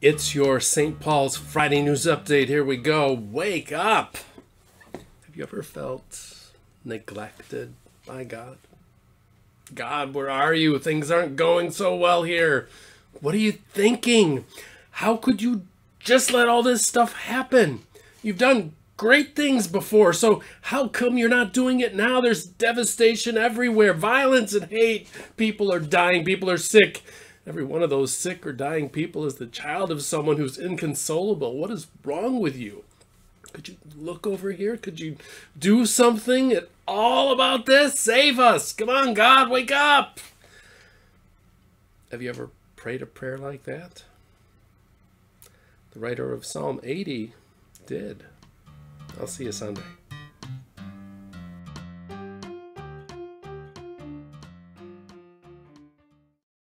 It's your St. Paul's Friday News Update. Here we go. Wake up! Have you ever felt neglected by God? God, where are you? Things aren't going so well here. What are you thinking? How could you just let all this stuff happen? You've done great things before, so how come you're not doing it now? There's devastation everywhere, violence and hate. People are dying, people are sick. Every one of those sick or dying people is the child of someone who's inconsolable. What is wrong with you? Could you look over here? Could you do something at all about this? Save us! Come on, God, wake up! Have you ever prayed a prayer like that? The writer of Psalm 80 did. I'll see you Sunday.